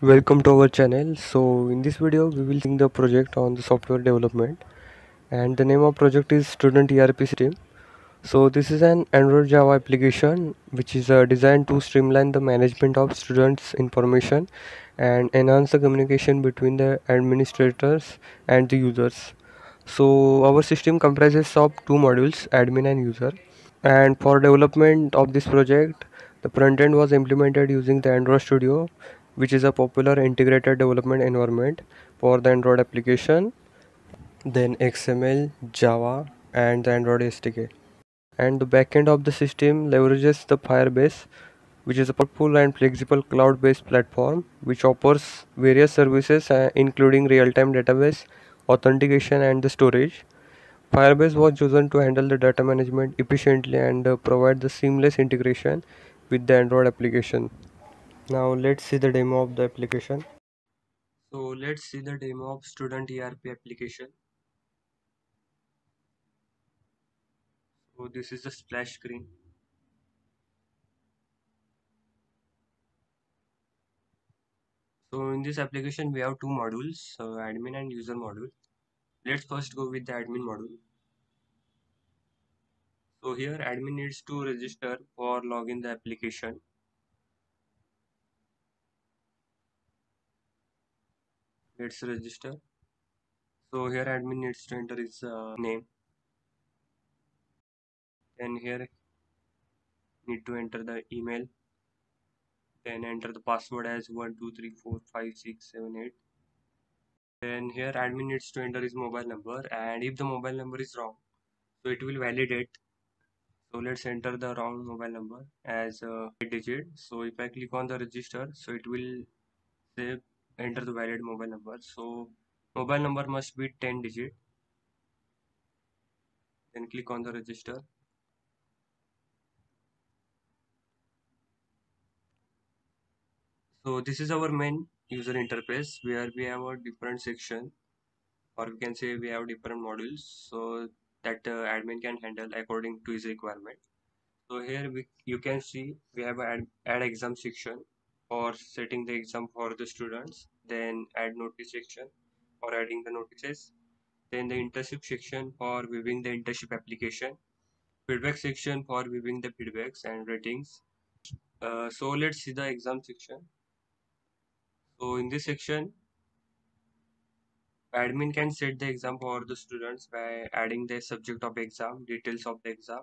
welcome to our channel. So in this video we will see the project on the software development. And the name of project is student erp system so this is an android java application which is uh, designed to streamline the management of students information and enhance the communication between the administrators and the users so our system comprises of two modules admin and user and for development of this project the front end was implemented using the android studio which is a popular integrated development environment for the Android application, then XML, Java, and the Android SDK. And the backend of the system leverages the Firebase, which is a powerful and flexible cloud-based platform which offers various services uh, including real-time database, authentication, and the storage. Firebase was chosen to handle the data management efficiently and uh, provide the seamless integration with the Android application. Now let's see the demo of the application. So let's see the demo of student erp application. So this is the splash screen. So in this application we have two modules so admin and user module let's first go with the admin module. So here admin needs to register for login the application. Let's register. So here admin needs to enter his uh, name. And here need to enter the email. Then enter the password as 1 2 3 4 5 6 7 8 then here admin needs to enter his mobile number and if the mobile number is wrong so it will validate. So let's enter the wrong mobile number as a digit. So if i click on the register so it will say enter the valid mobile number. So mobile number must be 10 digit. Then click on the register. So this is our main user interface where we have a different section or we can say we have different modules so that uh, admin can handle according to his requirement. So here we you can see we have add, add exam section for setting the exam for the students then add notice section for adding the notices then the internship section for viewing the internship application feedback section for viewing the feedbacks and ratings. Uh, so let's see the exam section so in this section admin can set the exam for the students by adding the subject of exam details of the exam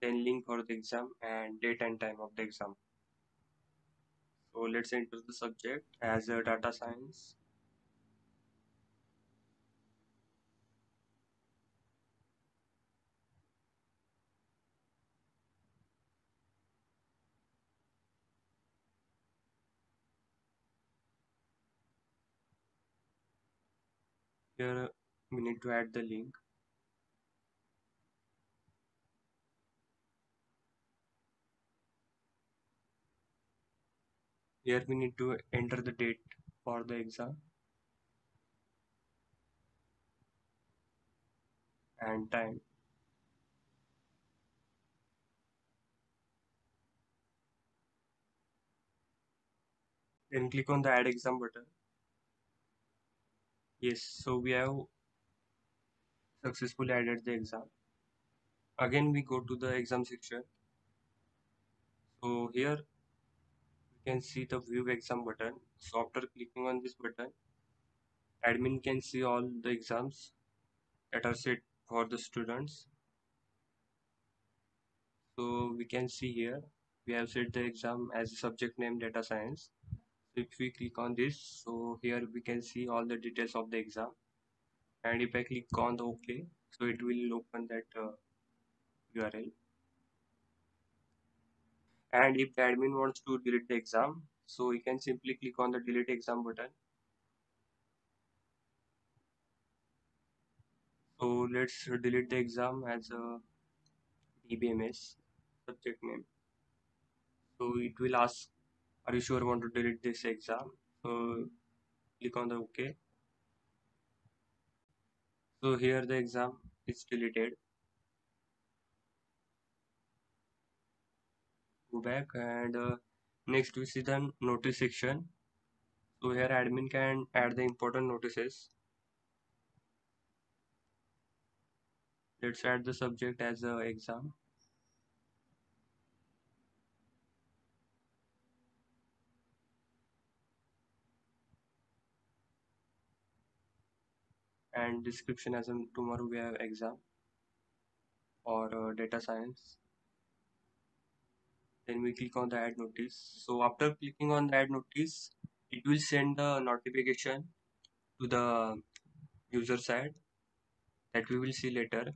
then link for the exam and date and time of the exam. So let's enter the subject as a data science here uh, we need to add the link. Here we need to enter the date for the exam. And time. Then click on the add exam button yes so we have successfully added the exam. Again we go to the exam section. So here we can see the view exam button. So after clicking on this button admin can see all the exams that are set for the students. So we can see here we have set the exam as subject name data science if we click on this so here we can see all the details of the exam. And if I click on the OK so it will open that uh, URL and if the admin wants to delete the exam so you can simply click on the delete exam button. So let's delete the exam as a DBMS subject name. So it will ask are you sure you want to delete this exam? So click on the ok. So here the exam is deleted. Go back and uh, next we see the notice section. So here admin can add the important notices. Let's add the subject as a exam and description as in tomorrow we have exam or uh, data science. Then we click on the add notice. So after clicking on the add notice it will send the notification to the user side that we will see later.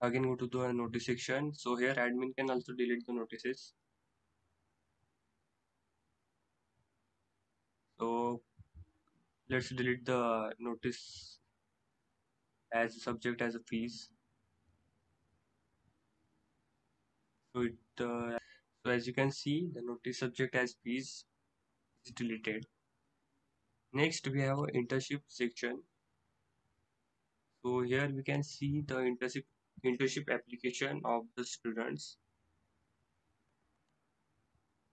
Again go to the notice section. So here admin can also delete the notices so let's delete the notice as subject as a fees so it uh, so as you can see the notice subject as fees is deleted. Next we have a internship section. So here we can see the internship internship application of the students.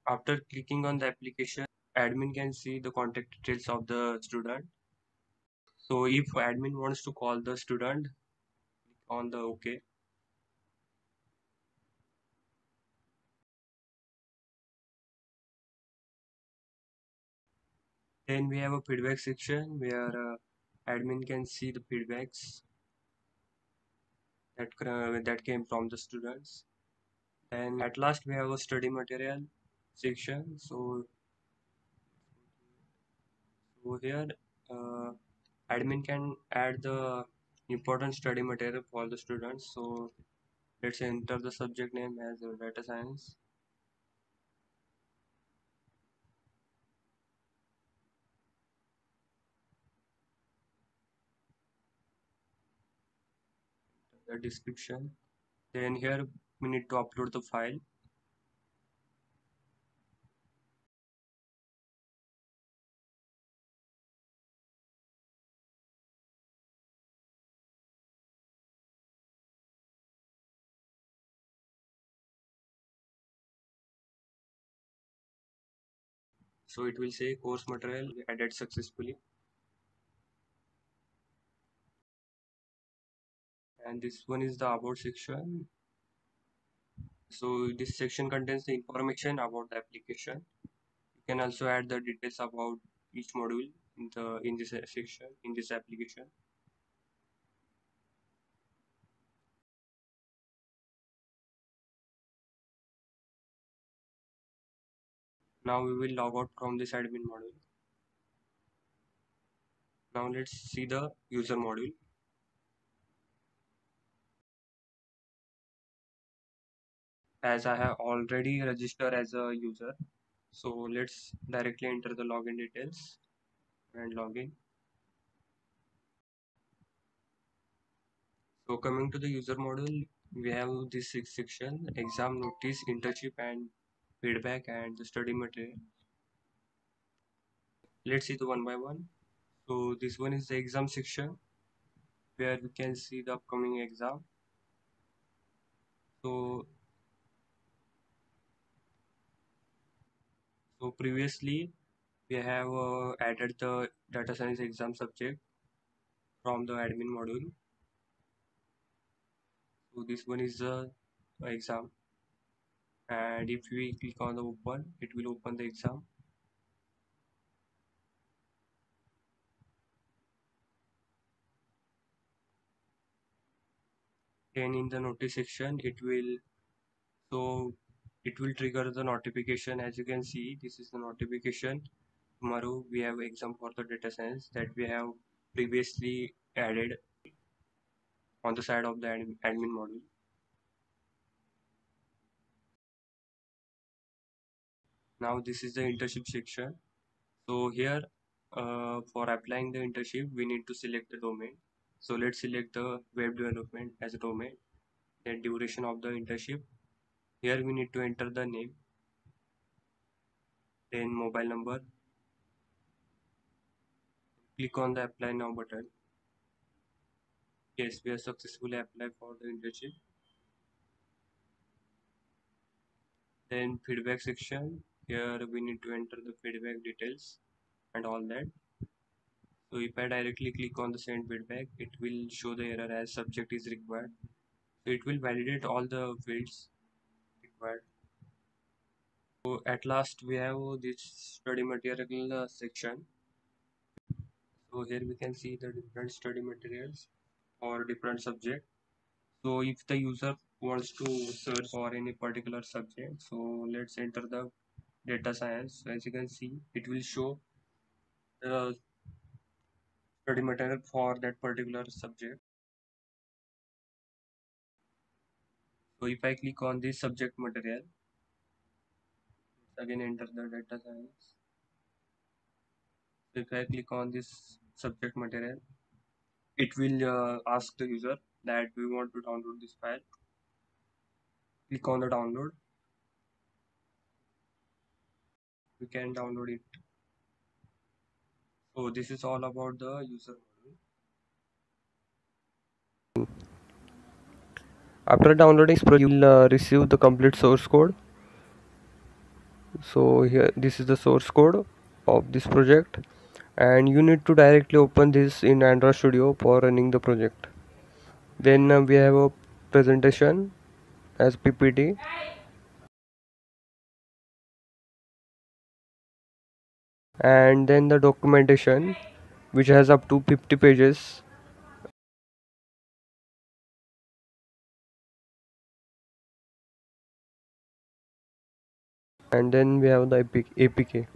After clicking on the application admin can see the contact details of the student. So if admin wants to call the student on the ok. Then we have a feedback section where uh, admin can see the feedbacks that uh, that came from the students. And at last we have a study material section. So so here uh, admin can add the important study material for the students. So let's enter the subject name as data science. The description. Then here we need to upload the file so it will say course material added successfully. And this one is the about section. So this section contains the information about the application. You can also add the details about each module in the in this section in this application now we will log out from this admin module. Now let's see the user module. As I have already registered as a user so let's directly enter the login details and login. So coming to the user module we have this six section exam notice internship and feedback and the study material. Let's see the one by one. So this one is the exam section where we can see the upcoming exam. So so previously we have uh, added the data science exam subject from the admin module. So this one is the exam and if we click on the open it will open the exam. Then in the notice section it will so it will trigger the notification. As you can see this is the notification. Tomorrow we have exam for the data science that we have previously added on the side of the admin module now this is the internship section. So here uh, for applying the internship we need to select the domain. So let's select the web development as a domain then duration of the internship. Here we need to enter the name then mobile number. Click on the apply now button. Yes we have successfully applied for the internship. Then feedback section here we need to enter the feedback details and all that. So if I directly click on the send feedback it will show the error as subject is required. So it will validate all the fields required. So at last we have this study material uh, section. So here we can see the different study materials for different subject. So if the user wants to search for any particular subject so let's enter the data science. So as you can see it will show the study material for that particular subject. So if I click on this subject material again enter the data science. So if I click on this subject material it will uh, ask the user that we want to download this file? Click on the download we can download it. So this is all about the user model. After downloading you will uh, receive the complete source code. So here this is the source code of this project. And you need to directly open this in android studio for running the project. Then uh, we have a presentation as ppt and then the documentation which has up to 50 pages. And then we have the APK